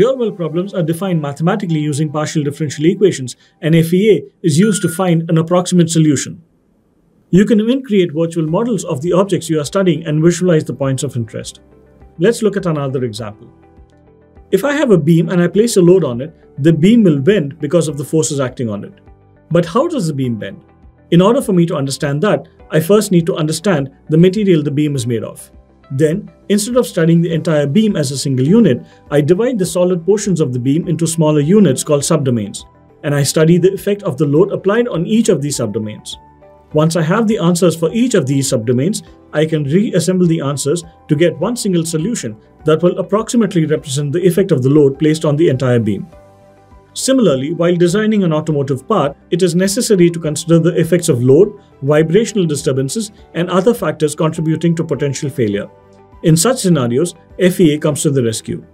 Real-world problems are defined mathematically using partial differential equations, and FEA is used to find an approximate solution. You can even create virtual models of the objects you are studying and visualize the points of interest. Let's look at another example. If I have a beam and I place a load on it, the beam will bend because of the forces acting on it. But how does the beam bend? In order for me to understand that, I first need to understand the material the beam is made of. Then, instead of studying the entire beam as a single unit, I divide the solid portions of the beam into smaller units called subdomains, and I study the effect of the load applied on each of these subdomains. Once I have the answers for each of these subdomains, I can reassemble the answers to get one single solution that will approximately represent the effect of the load placed on the entire beam. Similarly, while designing an automotive part, it is necessary to consider the effects of load, vibrational disturbances, and other factors contributing to potential failure. In such scenarios, FEA comes to the rescue.